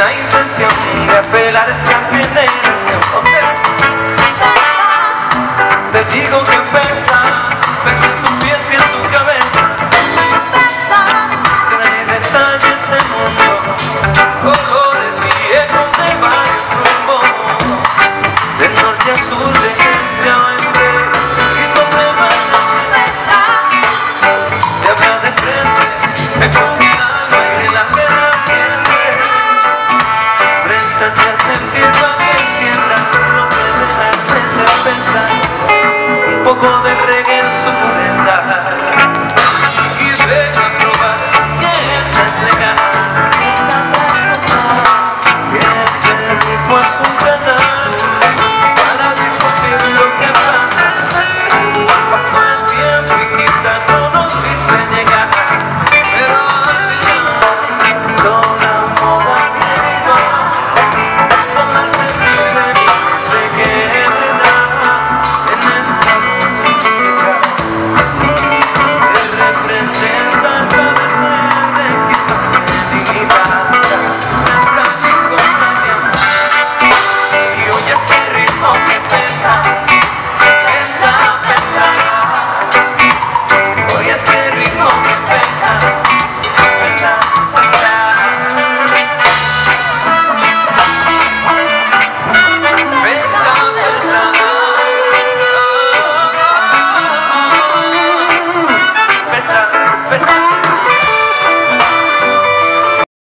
la intención de apelar esa generación poco de reggae.